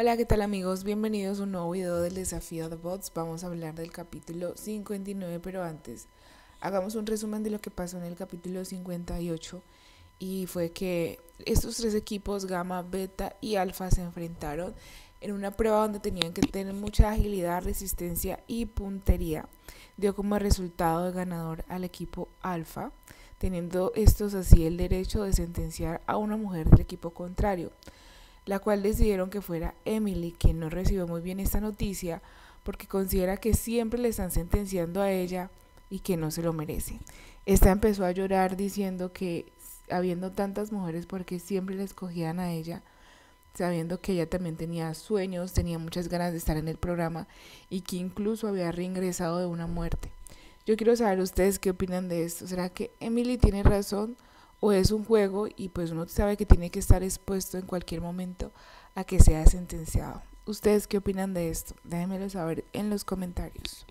Hola, ¿qué tal amigos? Bienvenidos a un nuevo video del desafío de bots. Vamos a hablar del capítulo 59, pero antes hagamos un resumen de lo que pasó en el capítulo 58 y fue que estos tres equipos, gamma, beta y alfa, se enfrentaron en una prueba donde tenían que tener mucha agilidad, resistencia y puntería. Dio como resultado de ganador al equipo alfa, teniendo estos así el derecho de sentenciar a una mujer del equipo contrario la cual decidieron que fuera Emily, quien no recibió muy bien esta noticia porque considera que siempre le están sentenciando a ella y que no se lo merece. Esta empezó a llorar diciendo que habiendo tantas mujeres porque siempre le escogían a ella, sabiendo que ella también tenía sueños, tenía muchas ganas de estar en el programa y que incluso había reingresado de una muerte. Yo quiero saber ustedes qué opinan de esto. ¿Será que Emily tiene razón o es un juego y pues uno sabe que tiene que estar expuesto en cualquier momento a que sea sentenciado. ¿Ustedes qué opinan de esto? Déjenmelo saber en los comentarios.